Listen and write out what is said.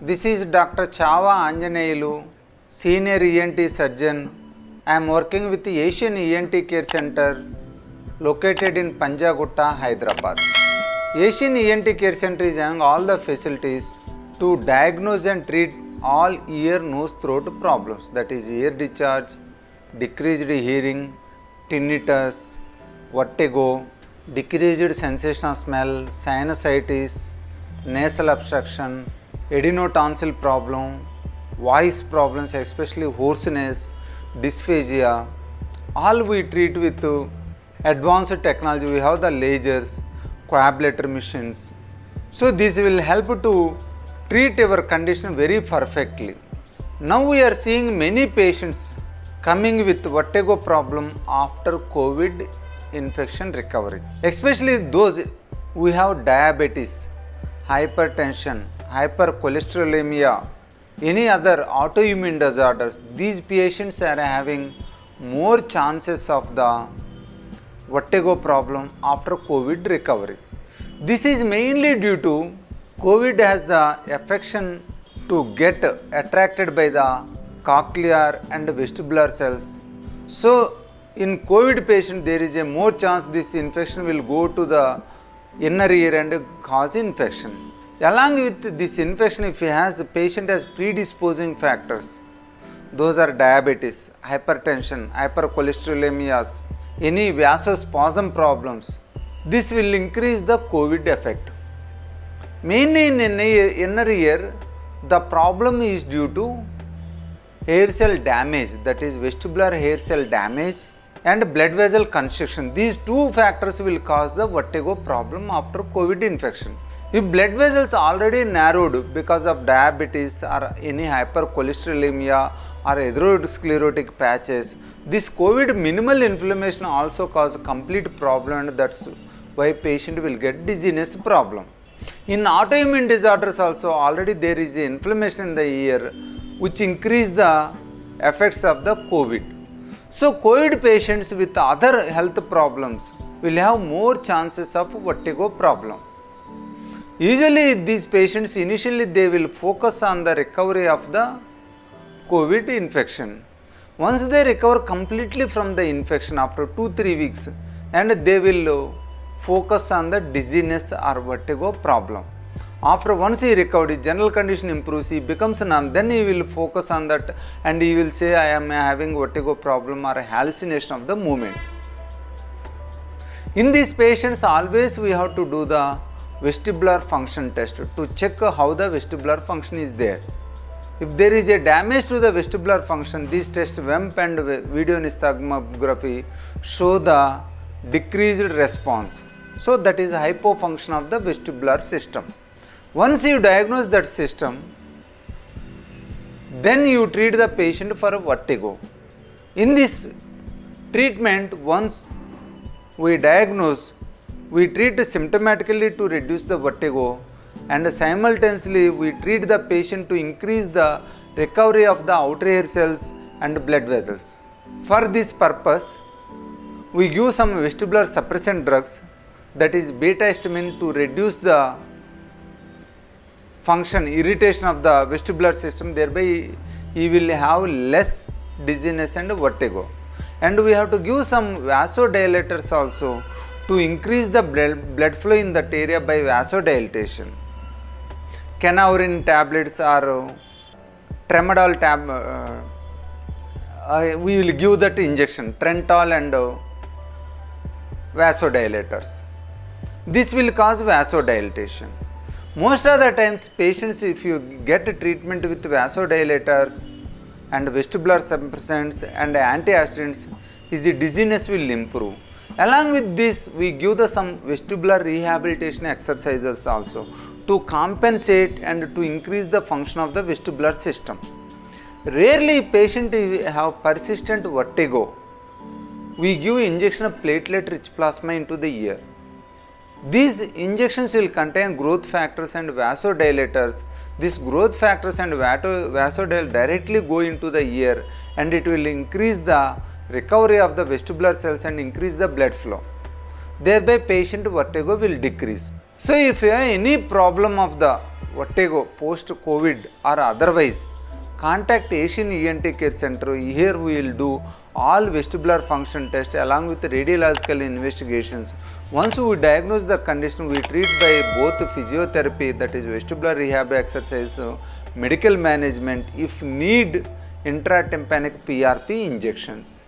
This is Dr. Chava Anjaneyulu, Senior ENT Surgeon. I am working with the Asian ENT Care Center located in Panjagutta, Hyderabad. Asian ENT Care Center is having all the facilities to diagnose and treat all ear, nose, throat problems that is ear discharge, decreased hearing, tinnitus, vertigo, decreased sensation of smell, sinusitis, nasal obstruction, adenotonsil problem, voice problems, especially hoarseness, dysphagia. All we treat with advanced technology. We have the lasers, coablator machines. So this will help to treat your condition very perfectly. Now we are seeing many patients coming with vertigo problem after COVID infection recovery. Especially those who have diabetes, hypertension, hypercholesterolemia, any other autoimmune disorders. These patients are having more chances of the vertigo problem after COVID recovery. This is mainly due to COVID has the affection to get attracted by the cochlear and vestibular cells. So, in COVID patient, there is a more chance this infection will go to the inner ear and cause infection. Along with this infection, if he has the patient has predisposing factors, those are diabetes, hypertension, hypercholesterolemias, any vasospasm problems. This will increase the COVID effect. Mainly in the inner ear, the problem is due to hair cell damage, that is vestibular hair cell damage and blood vessel constriction. These two factors will cause the vertigo problem after COVID infection. If blood vessels already narrowed because of diabetes or any hypercholesterolemia or atherosclerotic patches, this COVID minimal inflammation also cause complete problem and that's why patient will get dizziness problem. In autoimmune disorders also already there is inflammation in the ear which increase the effects of the COVID. So COVID patients with other health problems will have more chances of vertigo problem. Usually these patients initially they will focus on the recovery of the COVID infection. Once they recover completely from the infection after 2-3 weeks and they will focus on the dizziness or vertigo problem. After once he recovered, his general condition improves, he becomes numb, then he will focus on that and he will say, I am having vertigo problem or hallucination of the movement. In these patients, always we have to do the vestibular function test to check how the vestibular function is there. If there is a damage to the vestibular function, these tests VEMP and video nystagmography show the decreased response. So that is hypofunction of the vestibular system. Once you diagnose that system, then you treat the patient for vertigo. In this treatment, once we diagnose, we treat symptomatically to reduce the vertigo and simultaneously we treat the patient to increase the recovery of the outer ear cells and blood vessels. For this purpose, we give some vestibular suppressant drugs that is betahistine to reduce the function irritation of the vestibular system thereby he will have less dizziness and vertigo and we have to give some vasodilators also to increase the blood, flow in that area by vasodilatation canaurin tablets or tramadol tab uh, uh, we will give that injection Trental and uh, vasodilators. This will cause vasodilatation most of the times patients if you get treatment with vasodilators and vestibular suppressants and antioxidants is the dizziness will improve. Along with this we give the some vestibular rehabilitation exercises also to compensate and to increase the function of the vestibular system. Rarely patient have persistent vertigo. We give injection of platelet rich plasma into the ear. These injections will contain growth factors and vasodilators. These growth factors and vasodilators directly go into the ear and it will increase the recovery of the vestibular cells and increase the blood flow. Thereby patient vertigo will decrease. So if you have any problem of the vertigo post COVID or otherwise, contact Asian ENT Care Center. Here we will do all vestibular function test along with radiological investigations. Once we diagnose the condition, we treat by both physiotherapy, that is vestibular rehab exercise, medical management, if need intratympanic PRP injections.